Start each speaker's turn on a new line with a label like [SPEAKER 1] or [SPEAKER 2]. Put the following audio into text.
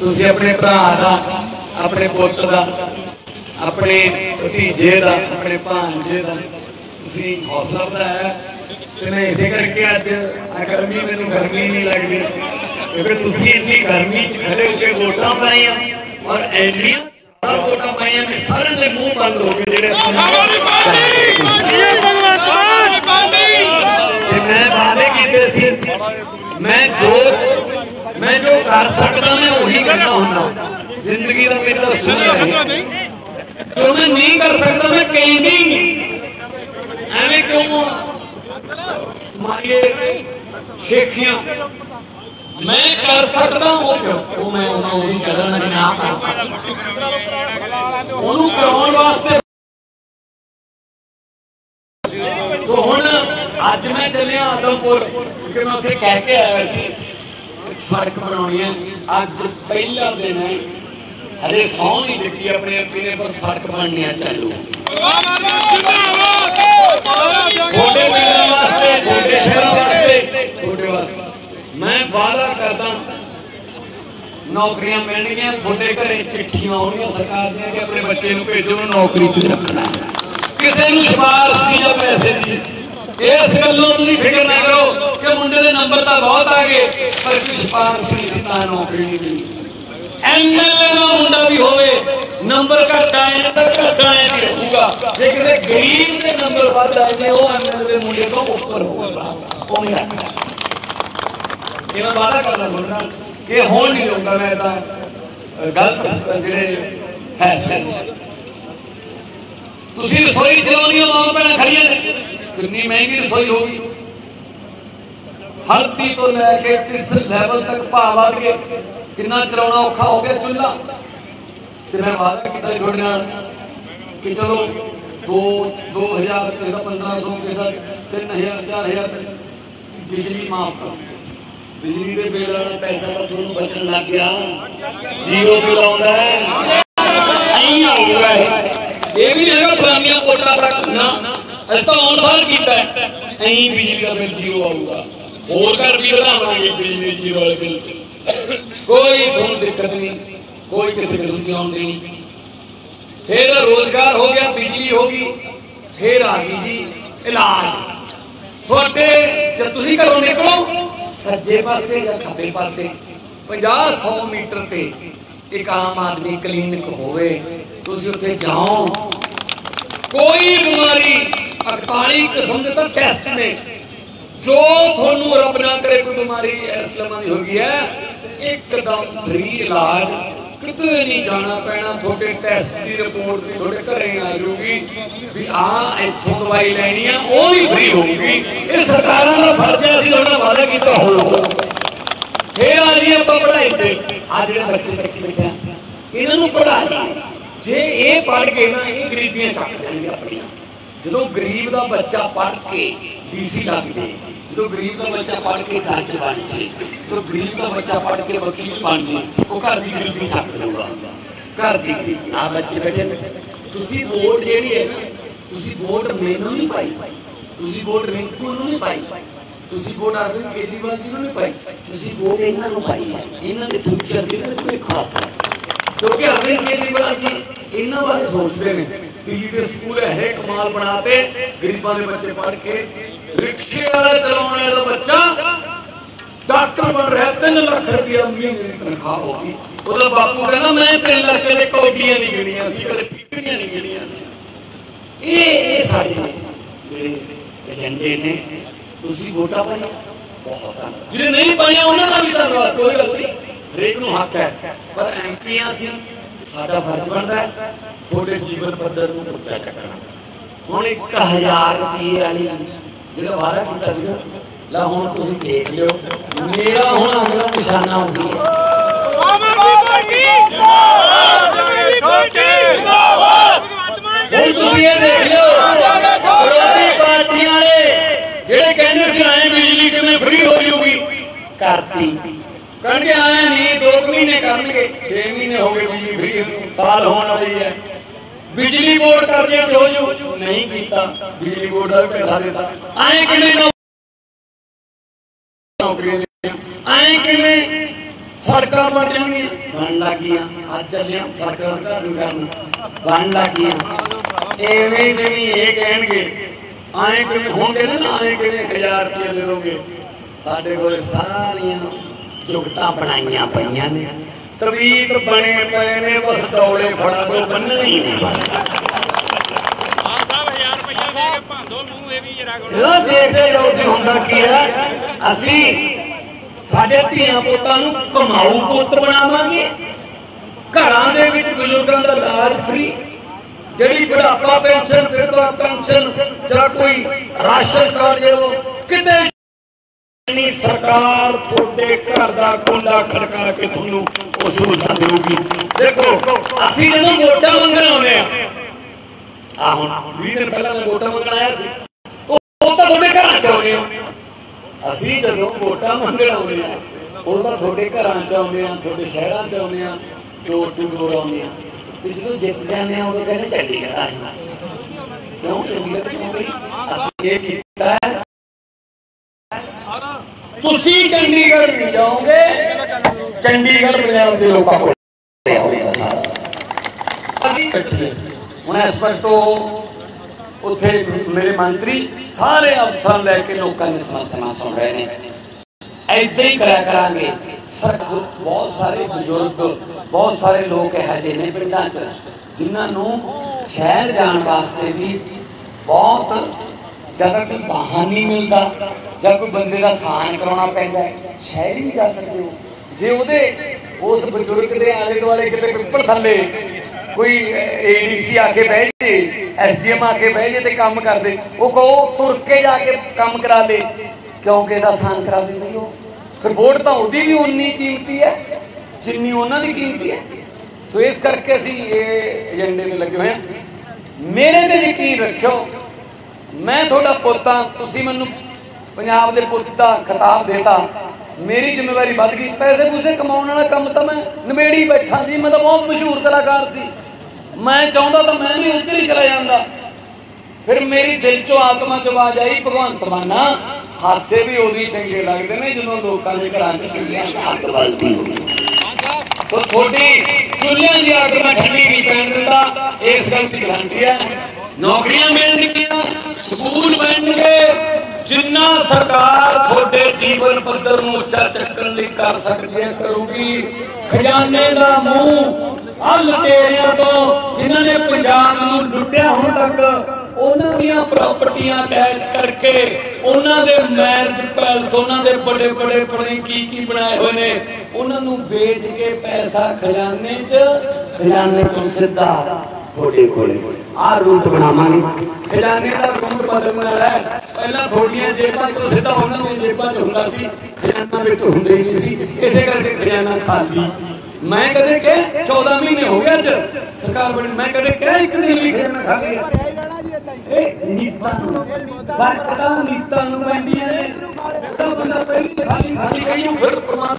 [SPEAKER 1] ਤੁਸੀਂ ਆਪਣੇ ਭਰਾ ਦਾ ਆਪਣੇ ਪੁੱਤ ਦਾ ਆਪਣੇ ਭਤੀਜੇ ਦਾ ਆਪਣੇ ਭਾਂਜੇ ਦਾ ਤੁਸੀਂ ਹੌਸਲਾ ਵਧਾਇਆ ਤੇ ਮੈਂ ਇਸੇ ਕਰਕੇ ਅੱਜ ਆ ਗਰਮੀ ਮੈਨੂੰ ਗਰਮੀ ਨਹੀਂ ਲੱਗਦੀ। ਕਿਉਂਕਿ ਤੁਸੀਂ ਇੰਨੀ ਗਰਮੀ 'ਚ ਖੜੇ ਹੋ ਕੇ ਵੋਟਾਂ ਪਾਈਆਂ ਔਰ ਐਨੀਆਂ ਵੋਟਾਂ ਪਾਈਆਂ ਸਾਰਿਆਂ ਦੇ ਮੂੰਹ ਬੰਦ ਹੋ ਗਏ ਜਿਹੜੇ ਤੇ ਮੈਂ ਵਾਅਦੇ ਕੀਤੇ ਸੀ ਮੈਂ ਜੋ ਮੈਂ ਜੋ ਕਰ ਸਕਦਾ ਮੈਂ ਉਹੀ ਕਰਨਾ ਹੁੰਦਾ। ਜ਼ਿੰਦਗੀ ਦਾ ਮੇਰਾ ਅਸੂਲ ਹੈ ਜੋ ਮੈਂ ਨਹੀਂ ਕਰ ਸਕਦਾ ਮੈਂ ਕਹੀ ਨਹੀਂ। ਐਵੇਂ ਕਿਉਂ ਮਾਰੀਏ ਸ਼ੇਖੀਆਂ। ਮੈਂ ਕਰ ਸਕਦਾ ਉਹ ਕਿਉਂ? ਉਹ ਮੈਂ ਉਹਨਾਂ ਵੀ ਕਦਰ ਕਿ ਨਾ ਕਰ ਸਕਦਾ। ਉਹਨੂੰ ਕਰਾਉਣ ਵਾਸਤੇ ਸੋ ਹੁਣ ਅੱਜ ਮੈਂ ਚੱਲਿਆ ਆਦਮਪੁਰ ਕਿ ਮੈਂ ਉੱਥੇ ਕਹਿ ਕੇ ਆਇਆ ਸੀ। ਸੜਕ ਬਣਾਉਣੀ ਹੈ। ਅੱਜ ਪਹਿਲਾ ਦਿਨ ਹੈ। ਹਰੇ ਸੌਂ ਨਹੀਂ ਚੱਕੀ ਆਪਣੇ ਆਪਣੇ ਪਰ ਸੜਕ ਬਣਨੀ ਆ ਚੱਲੂ। ਤੁਹਾਡੇ ਪਿੰਡਾਂ ਵਾਸਤੇ, ਤੁਹਾਡੇ ਸ਼ਹਿਰਾਂ ਵਾਸਤੇ, ਤੁਹਾਡੇ ਵਾਸਤੇ। ਮੈਂ ਵਾਅਦਾ ਕਰਦਾ, ਨੌਕਰੀਆਂ ਮਿਲਣਗੀਆਂ, ਤੁਹਾਡੇ ਘਰੇ ਚਿੱਠੀਆਂ ਆਉਣਗੀਆਂ, ਸਰਕਾਰ ਦੀਆਂ, ਕਿ ਆਪਣੇ ਬੱਚੇ ਨੂੰ ਭੇਜੋ ਨੌਕਰੀ ਤੇ ਰੱਖਣਾ ਕਿਸੇ ਨੂੰ ਸਿਫਾਰਿਸ਼ ਇਸ ਗੱਲੋਂ ਤੁਸੀਂ ਫਿਕਰ ਨਾ ਕਰੋ ਕਿ ਮੁੰਡੇ ਦੇ ਨੰਬਰ ਤਾਂ ਬਹੁਤ ਆ ਗਏ ਪਰ ਕੋਈ ਸਿਫਾਰਿਸ਼ ਨਹੀਂ ਸੀ ਤਾਂ ਨੌਕਰੀ ਨਹੀਂ ਮਿਲੀ। ਐਮਐਲਏ ਦਾ ਮੁੰਡਾ ਵੀ ਹੋਵੇ ਨੰਬਰ ਘੱਟ ਆਏ ਨੇ ਤਾਂ ਘੱਟ ਆਏ ਨਹੀਂ ਰਹੂਗਾ ਜੇ ਕਿਸੇ ਗਰੀਬ ਦੇ ਨੰਬਰ ਵੱਧ ਆਏ ਨੇ ਉਹ ਐਮਐਲਏ ਦੇ ਮੁੰਡੇ ਤੋਂ ਉੱਪਰ ਹੋਊਗਾ। ਉਹ ਨਹੀਂ ਰੱਖਦਾ ਇਹ ਮੈਂ ਵਾਦਾ ਕਰਨਾ ਤੁਹਾਡੇ ਨਾਲ ਇਹ ਹੋਣ ਨਹੀਂ ਦਊਂਗਾ ਮੈਂ ਤਾਂ ਅ, ਗਲਤ ਜਿਹੜੇ ਫੈਸਲੇ ਨੇ। ਤੁਸੀਂ ਰਸੋਈ ਚਲਾਉਣੀ ਹੋ ਮਾਂ ਭੈਣਾਂ ਖੜੀਆਂ ਨੇ? ਕਿੰਨੀ ਮਹਿੰਗੀ ਰਸੋਈ ਹੋ ਗਈ ਹਲਦੀ ਤੋਂ ਲੈ ਕੇ ਕਿਸ ਲੈਵਲ ਤੱਕ ਭਾਅ ਵੱਧ ਗਏ ਕਿੰਨਾ ਚਲਾਉਣਾ ਔਖਾ ਹੋ ਗਿਆ ਚੁੱਲ੍ਹਾ? ਤੇ ਮੈਂ ਵਾਅਦਾ ਕੀਤਾ ਤੁਹਾਡੇ ਨਾਲ ਕਿ ਚਲੋ 2 2000 ਕਿਸੇ ਦਾ 1500 ਕਿਸੇ ਦਾ 3000 4000 ਬਿਜਲੀ ਮਾਫ ਕਰੋ। ਬਿਜਲੀ ਦੇ ਬਿੱਲ ਵਾਲਾ ਪੈਸਾ ਤਾਂ ਤੁਹਾਨੂੰ ਬਚਣ ਲੱਗ ਗਿਆ। ਜ਼ੀਰੋ ਬਿੱਲ ਆਉਂਦਾ ਹੈ। ਨਹੀਂ ਇਹ। ਵੀ ਹੈਗਾ ਪੁਰਾਣੀਆਂ ਕੋਟਾਂ ਅਸੀਂ ਤਾਂ ਹੁਣ ਕੀਤਾ ਐਂ ਬਿਜਲੀ ਦਾ ਬਿੱਲ ਜ਼ੀਰੋ ਆਊਗਾ। ਹੋਰ ਘਰ ਵੀ ਵਧਾਵਾਂਗੇ ਬਿਜਲੀ ਜ਼ੀਰੋ ਵਾਲੇ ਬਿੱਲ ਚ। ਕੋਈ ਤੁਹਾਨੂੰ ਦਿੱਕਤ ਨਹੀਂ, ਕੋਈ ਕਿਸੇ ਕਿਸਮ ਦੀ ਆਉਂਦੀ ਨਹੀਂ। ਫਿਰ ਰੋਜ਼ਗਾਰ ਹੋ ਗਿਆ, ਬਿਜਲੀ ਹੋ ਗਈ, ਫਿਰ ਆ ਗਈ ਜੀ ਇਲਾਜ। ਤੁਹਾਡੇ ਜਦ ਤੁਸੀਂ ਘਰੋਂ ਨਿਕਲੋ, ਸੱਜੇ ਪਾਸੇ ਜਾਂ ਖੱਬੇ ਪਾਸੇ 50 100 ਮੀਟਰ ਤੇ ਇੱਕ ਆਮ ਆਦਮੀ ਕਲੀਨਿਕ ਹੋਵੇ, ਤੁਸੀਂ ਉੱਥੇ ਜਾਓ। ਕੋਈ ਬਿਮਾਰੀ 48 ਕਿਸਮ ਦੇ ਤਾਂ ਟੈਸਟ ਨੇ। ਜੋ ਤੁਹਾਨੂੰ ਰੱਬ ਨਾ ਕਰੇ ਕੋਈ ਬਿਮਾਰੀ, ਇਸ ਲਮਾਂ ਦੀ ਹੋ ਗਈ ਹੈ। ਇੱਕਦਮ ਫ੍ਰੀ ਇਲਾਜ। ਕਿਤੇ ਨਹੀਂ ਜਾਣਾ ਪੈਣਾ। ਤੁਹਾਡੇ ਟੈਸਟ ਦੀ ਰਿਪੋਰਟ ਦੀ ਤੁਹਾਡੇ ਘਰੇ ਆ ਜਾਊਗੀ ਵੀ ਆ ਇੱਥੋਂ ਦਵਾਈ ਲੈਣੀ ਆ, ਉਹ ਵੀ ਫ੍ਰੀ ਹੋਊਗੀ। ਇਹ ਸਰਕਾਰਾਂ ਦਾ ਫਰਜ਼ ਹੈ, ਅਸੀਂ ਉਹਨਾਂ ਵਾਅਦਾ ਕੀਤਾ ਹੋਊਗਾ ਫੇਰ ਆ ਜੀ ਆਪਾਂ ਪੜ੍ਹਾਈ ਤੇ। ਆ ਜਿਹੜੇ ਬੱਚੇ ਚੱਕੀ ਬੈਠੇ ਇਹਨਾਂ ਨੂੰ ਪੜ੍ਹਾਈ ਜੇ ਇਹ ਪੜ੍ਹ ਕੇ ਨਾ, ਇਹ ਗਰੀਬੀਆਂ ਚੱਕ ਦੇਣਗੇ ਆਪਣੀਆਂ। ਜਦੋਂ ਗਰੀਬ ਦਾ ਬੱਚਾ ਪੜ੍ਹ ਕੇ ਡੀਸੀ ਲੱਗ ਜੇ, ਜਦੋਂ ਗਰੀਬ ਦਾ ਬੱਚਾ ਪੜ੍ਹ ਕੇ ਜੱਜ ਬਣ ਜੇ, ਜਦੋਂ ਗਰੀਬ ਦਾ ਬੱਚਾ ਪੜ੍ਹ ਕੇ ਵਕੀਲ ਬਣ ਜੇ, ਉਹ ਘਰ ਦੀ ਗਰੀਬੀ ਚੱਕ ਲਊਗਾ। ਘਰ ਦੀ ਗਰੀਬੀ। ਆ ਬੱਚੇ ਬੈਠੇ ਨੇ। ਤੁਸੀਂ ਵੋਟ ਜਿਹੜੀ ਹੈ ਤੁਸੀਂ ਵੋਟ ਮੈਨੂੰ ਨਹੀਂ ਪਾਈ। ਤੁਸੀਂ ਵੋਟ ਰਿੰਕੂ ਨੂੰ ਨਹੀਂ ਪਾਈ। ਤੁਸੀਂ ਵੋਟ ਅਰਵਿੰਦ ਕੇਜਰੀਵਾਲ ਜੀ ਨੂੰ ਨਹੀਂ ਪਾਈ। ਤੁਸੀਂ ਵੋਟ ਇਹਨਾਂ ਨੂੰ ਪਾਈ ਹੈ। ਇਹਨਾਂ ਦੇ ਫਿਊਚਰ ਦੀ ਨਾ ਕੋਈ ਖਾਸ ਕਿਉਂਕਿ ਅਰਵਿੰਦ ਕੇਜਰੀਵਾਲ ਜੀ ਇਹਨਾਂ ਬਾਰੇ ਸੋਚਦੇ ਨੇ। ਦਿੱਲੀ ਦੇ ਸਕੂਲ ਹੈ ਕਮਾਲ ਬਣਾਤੇ ਗਰੀਬਾਂ ਦੇ ਬੱਚੇ ਪੜ੍ਹ ਕੇ ਰਿਕਸ਼ੇ ਵਾਲਾ ਚਲਾਉਣ ਵਾਲਾ ਬੱਚਾ ਡਾਕਟਰ ਬਣ ਰਿਹਾ 3 ਲੱਖ ਰੁਪਇਆ ਮਹੀਨੇ ਦੀ ਤਨਖਾਹ ਹੋਗੀ ਉਹਦਾ ਬਾਪੂ ਕਹਿੰਦਾ, ਮੈਂ 3 ਲੱਖ ਦੇ ਕੌਡੀਆਂ ਨਹੀਂ ਗਿਣੀਆਂ ਸੀ, ਕਦੇ ਠੀਕਰੀਆਂ ਨਹੀਂ ਗਿਣੀਆਂ ਸੀ। ਇਹ ਇਹ ਸਾਡੇ ਜਿਹੜੇ ਏਜੰਡੇ ਨੇ, ਤੁਸੀਂ ਵੋਟਾਂ ਪਾਈਆਂ। ਬਹੁਤ ਆ ਜਿਹੜੇ ਨਹੀਂ ਪਾਈਆਂ, ਉਹਨਾਂ ਦਾ ਵੀ ਧੰਨਵਾਦ, ਕੋਈ ਗੱਲ ਨਹੀਂ। ਹਰੇਕ ਨੂੰ ਹੱਕ ਹੈ। ਪਰ ਐਮਪੀਆਂ ਸੀ, ਸਾਡਾ ਫਰਜ਼ ਬਣਦਾ ਹੈ। ਤੁਹਾਡੇ ਜੀਵਨ ਪੱਧਰ ਨੂੰ ਉੱਚਾ ਚੱਕਣਾ ਹੁਣ 1000 ਰੁਪਏ ਵਾਲੀ ਜਿਹੜਾ ਵਾਅਦਾ ਕੀਤਾ ਸੀ ਲਾ ਹੁਣ ਤੁਸੀਂ ਦੇਖ ਲਿਓ, ਮੇਰਾ ਹੁਣ ਅਗਲਾ ਨਿਸ਼ਾਨਾ ਹੁੰਦੀ ਹੈ। ਹੁਣ ਤੁਸੀਂ ਇਹ ਦੇਖ ਲਿਓ, ਵਿਰੋਧੀ ਪਾਰਟੀਆਂ ਵਾਲੇ ਜਿਹੜੇ ਕਹਿੰਦੇ ਸੀ ਐ ਬਿਜਲੀ ਕਿਵੇਂ ਫ੍ਰੀ ਹੋ ਜੂਗੀ, ਕਰਤੀ। ਕਹਿੰਦੇ ਆਇਆ ਨਹੀਂ 2 ਮਹੀਨੇ ਕਰਨਗੇ 6 ਮਹੀਨੇ ਹੋ ਗਏ ਬਿਜਲੀ ਫ੍ਰੀ ਸਾਲ ਹੋਣ ਵਾਲੀ ਹੈ। ਬਿਜਲੀ ਬੋਰਡ ਕਰਦੇ ਹੋ ਜੂ ਨਹੀਂ ਕੀਤਾ, ਬਿਜਲੀ ਬੋਰਡ ਦਾ ਪੈਸਾ ਦਿੱਤਾ। ਐ ਕਿਵੇਂ ਨੌਕਰੀਆਂ ਦਿੱਤੀਆਂ ਕਿਵੇਂ ਸੜਕਾਂ ਬਣ ਜਾਣਗੀਆਂ। ਬਣ ਲੱਗੀਆਂ। ਅੱਜ ਚੱਲਿਆ ਸੜਕਾਂ ਉਦਘਾਟਨ ਕਰਨ। ਬਣ ਲੱਗੀਆਂ। ਐਵੇਂ ਜਿਵੇਂ ਇਹ ਕਹਿਣਗੇ। ਆਏ ਕਿਵੇਂ ਹੁਣ ਕਹਿੰਦੇ ਨਾ, ਆਏ ਕਿਵੇਂ 1000 ਰੁਪਏ ਦੇ ਦੋਗੇ। ਸਾਡੇ ਕੋਲ ਸਾਰੀਆਂ ਜੁਗਤਾਂ ਬਣਾਈਆਂ ਪਈਆਂ ਨੇ। ਤਵੀਤ ਬਣੇ ਪਏ ਨੇ ਬਸ ਡੌਲੇ ਫੜਾ ਦੋ ਬੰਨਣੇ ਹੀ ਨੇ ਬਸ
[SPEAKER 2] ਆਹ ਸਾਹਿਬ 1000 ਰੁਪਇਆ ਦੇ ਕੇ ਭਾਂਦੋ ਨੂੰ ਇਹ ਵੀ ਜਰਾ ਕਰੋ
[SPEAKER 1] ਇਹ ਦੇਖਦੇ ਜਾਓ ਸੀ ਹੁੰਦਾ ਕੀ ਹੈ ਅਸੀਂ ਸਾਡੇ ਧੀਆਂ ਪੁੱਤਾਂ ਨੂੰ ਕਮਾਊ ਪੁੱਤ ਬਣਾਵਾਂਗੇ। ਘਰਾਂ ਦੇ ਵਿੱਚ ਬਜ਼ੁਰਗਾਂ ਦਾ ਇਲਾਜ ਫ੍ਰੀ ਜਿਹੜੀ ਬੁਢਾਪਾ ਪੈਨਸ਼ਨ ਵਿਧਵਾ ਪੈਨਸ਼ਨ ਜਾਂ ਕੋਈ ਰਾਸ਼ਨ ਕਾਰਡ ਜੇ ਉਹ ਕਿਤੇ ਨਹੀਂ ਸਰਕਾਰ ਤੁਹਾਡੇ ਘਰ ਦਾ ਕੁੰਡਾ ਖੜਕਾ ਕੇ ਤੁਹਾਨੂੰ ਉਹ ਸਹੂਲਤਾਂ ਦੇਊਗੀ। ਦੇਖੋ, ਅਸੀਂ ਜਦੋਂ ਵੋਟਾਂ ਮੰਗਣ ਆਉਂਦੇ ਆ ਆ ਹੁਣ 20 ਦਿਨ ਪਹਿਲਾਂ ਮੈਂ ਵੋਟਾਂ ਮੰਗਣ ਆਇਆ ਸੀ। ਉਹ ਤਾਂ ਤੁਹਾਡੇ ਘਰਾਂ ਚ ਆਉਂਦੇ ਆ ਅਸੀਂ ਜਦੋਂ ਵੋਟਾਂ ਮੰਗਣ ਆਉਂਦੇ ਆ ਉਹ ਤਾਂ ਤੁਹਾਡੇ ਘਰਾਂ ਚ ਆਉਂਦੇ ਆ ਤੁਹਾਡੇ ਸ਼ਹਿਰਾਂ ਚ ਆਉਂਦੇ ਆ ਡੋਰ ਟੂ ਡੋਰ ਆਉਂਦੇ ਆ ਤੇ ਜਦੋਂ ਜਿੱਤ ਜਾਂਦੇ ਆ ਉਦੋਂ ਕਹਿੰਦੇ ਚੰਡੀਗੜ੍ਹ ਆ ਕਿਉਂ? ਚੰਡੀਗੜ੍ਹ ਕਿਉਂ ਅਸੀਂ ਇਹ ਕੀਤਾ ਤੁਸੀਂ ਚੰਡੀਗੜ੍ਹ ਨਹੀਂ ਜਾਓਗੇ। ਚੰਡੀਗੜ੍ਹ ਪੰਜਾਬ ਦੇ ਲੋਕਾਂ ਕੋਲ। ਆਊਗਾ ਸਾਰਾ ਇਕੱਠੇ ਹੁਣ ਇਸ ਵਕਤ ਉੱਥੇ ਮੇਰੇ ਮੰਤਰੀ ਸਾਰੇ ਅਫਸਰ ਲੈ ਕੇ ਲੋਕਾਂ ਦੀਆਂ ਸਮੱਸਿਆਵਾਂ ਸੁਣ ਰਹੇ ਨੇ। ਐਦਾਂ ਹੀ ਕਰਿਆ ਕਰਾਂਗੇ। ਸਰ ਬਹੁਤ ਸਾਰੇ ਬਜ਼ੁਰਗ, ਬਹੁਤ ਸਾਰੇ ਲੋਕ ਇਹੋ ਜਿਹੇ ਨੇ ਪਿੰਡਾਂ 'ਚ, ਜਿਨ੍ਹਾਂ ਨੂੰ ਸ਼ਹਿਰ ਜਾਣ ਵਾਸਤੇ ਵੀ ਬਹੁਤ ਜਦੋਂ ਕੋਈ ਵਾਹਨ ਨਹੀਂ ਮਿਲਦਾ। ਜਾਂ ਕੋਈ ਬੰਦੇ ਦਾ ਸਾਨ ਕਰਾਉਣਾ ਪੈਂਦਾ ਸ਼ਹਿਰ ਹੀ ਨਹੀਂ ਜਾ ਸਕਦੇ ਹੋ। ਜੇ ਉਹਦੇ ਉਸ ਬਜ਼ੁਰਗ ਦੇ ਆਲੇ ਦੁਆਲੇ ਕਿਤੇ ਪਿੱਪਲ ਥੱਲੇ ਕੋਈ ਏਡੀਸੀ ਆ ਕੇ ਬਹਿ ਜੇ ਐਸਡੀਐਮ ਆ ਕੇ ਬਹਿ ਜੇ ਤੇ ਕੰਮ ਕਰਦੇ, ਉਹ ਕਹੋ ਤੁਰ ਕੇ ਜਾ ਕੇ ਕੰਮ ਕਰਾ ਲੇ ਕਿਉਂਕਿ ਇਹਦਾ ਸਾਨ ਕਰਾ ਦਿੰਦੇ ਉਹ? ਫਿਰ ਵੋਟ ਤਾਂ ਉਹਦੀ ਵੀ ਉਨੀ ਕੀਮਤੀ ਹੈ, ਜਿੰਨੀ ਉਹਨਾਂ ਦੀ ਕੀਮਤੀ ਹੈ। ਸੋ ਇਸ ਕਰਕੇ ਅਸੀਂ ਇਹ ਏਜੰਡੇ ਤੇ ਲੱਗੇ ਹੋਏ ਹਾਂ। ਮੇਰੇ ਤੇ ਯਕੀਨ ਰੱਖਿਓ, ਮੈਂ ਤੁਹਾਡਾ ਪੁੱਤ ਹਾਂ, ਤੁਸੀਂ ਮੈਨੂੰ ਪੰਜਾਬ ਦੇ ਪੁੱਤ ਦਾ ਖਿਤਾਬ ਦੇਤਾ। ਮੇਰੀ ਜ਼ਿੰਮੇਵਾਰੀ ਵੱਧ ਗਈ। ਪੈਸੇ ਪੂਸੇ ਕਮਾਉਣ ਵਾਲਾ ਕੰਮ ਤਾਂ ਮੈਂ ਨਵੇੜੀ ਬੈਠਾ ਸੀ। ਮੈਂ ਤਾਂ ਬਹੁਤ ਮਸ਼ਹੂਰ ਕਲਾਕਾਰ ਸੀ। ਮੈਂ ਚਾਹੁੰਦਾ ਤਾਂ ਮੈਂ ਵੀ ਉੱਧਰ ਹੀ ਚਲਾ ਜਾਂਦਾ। ਫਿਰ ਮੇਰੀ ਦਿਲ ਚੋਂ ਆਤਮਾ ਚ ਆਵਾਜ਼ ਆਈ, ਭਗਵੰਤ ਮਾਨਾ, ਹਾਸੇ ਵੀ ਉਹਦੀ ਚੰਗੇ ਲੱਗਦੇ ਨੇ ਜਦੋਂ ਲੋਕਾਂ ਦੇ ਘਰਾਂ 'ਚ ਚੁੱਲ੍ਹਿਆਂ 'ਚ ਅੱਗ ਬਲਦੀ ਹੋਵੇ। ਤੋ ਤੁਹਾਡੀ ਚੁੱਲ੍ਹਿਆਂ ਦੀ ਅੱਗ ਮੈਂ ਠੰਡੀ ਨਹੀਂ ਪੈਣ ਦਿੰਦਾ। ਇਸ ਗੱਲ ਦੀ ਗਰੰਟੀ ਹੈ। ਨੌਕਰੀਆਂ ਮਿਲਣਗੀਆਂ, ਸਕੂਲ ਬਣਨਗੇ ਜਿੰਨਾ ਸਰਕਾਰ ਤੁਹਾਡੇ ਜੀਵਨ ਪੱਧਰ ਨੂੰ ਉੱਚਾ ਚੱਕਣ ਲਈ ਕਰ ਸਕਦੀ ਹੈ, ਕਰੂਗੀ। ਖਜ਼ਾਨੇ ਦਾ ਮੂੰਹ ਆ ਲਟੇਰਿਆਂ ਤੋਂ ਜਿਨ੍ਹਾਂ ਨੇ ਪੰਜਾਬ ਨੂੰ ਲੁੱਟਿਆ ਹੁਣ ਤੱਕ, ਉਹਨਾਂ ਦੀਆਂ ਪ੍ਰਾਪਰਟੀਆਂ ਅਟੈਚ ਕਰਕੇ ਉਹਨਾਂ ਦੇ ਮੈਰਿਜ ਪੈਲਸ ਉਹਨਾਂ ਦੇ ਬੜੇ ਬੜੇ ਬੜੇ ਕੀ ਕੀ ਬਣਾਏ ਹੋਏ ਨੇ, ਉਹਨਾਂ ਨੂੰ ਵੇਚ ਕੇ ਪੈਸਾ ਖਜ਼ਾਨੇ 'ਚ, ਖਜ਼ਾਨੇ ਤੋਂ ਸਿੱਧਾ ਤੁਹਾਡੇ ਕੋਲੇ। ਆ ਰੂਟ ਬਣਾਵਾਂਗੇ। ਖਜ਼ਾਨੇ ਦਾ ਰੂਟ ਬਦਲਣ ਹੈ। ਪਹਿਲਾਂ ਤੁਹਾਡੀਆਂ ਜੇਬਾਂ ਤੋਂ ਸਿੱਧਾ ਉਹਨਾਂ ਦੀਆਂ ਜੇਬਾਂ 'ਚ ਹੁੰਦਾ ਸੀ, ਖਜ਼ਾਨਾ ਵਿੱਚ ਹੁੰਦੇ ਹੀ ਨਹੀਂ ਸੀ। ਇਸੇ ਕਰਕੇ ਖਜ਼ਾਨਾ ਖਾਲੀ। ਮੈਂ ਕਦੇ ਕਿ 14 ਮਹੀਨੇ ਹੋ ਗਏ ਅੱਜ। ਸਰਕਾਰ ਬਣੀ, ਮੈਂ ਕਦੇ ਕਿਹਾ ਇੱਕ ਦਿਨ ਵੀ ਖਜ਼ਾਨਾ ਖਾਲੀ ਹੈ। ਇਹ ਨੀਤਾਂ ਨੂੰ ਬਰਕਤਾਂ ਨੀਤਾਂ ਨੂੰ ਪੈਂਦੀਆਂ ਨੇ। ਜਿਹੜਾ ਬੰਦਾ ਪਹਿਲੀ ਖਾਲੀ ਖਾਲੀ ਕਹੀ ਉਹ ਫਿਰ ਪ੍ਰਮਾਣ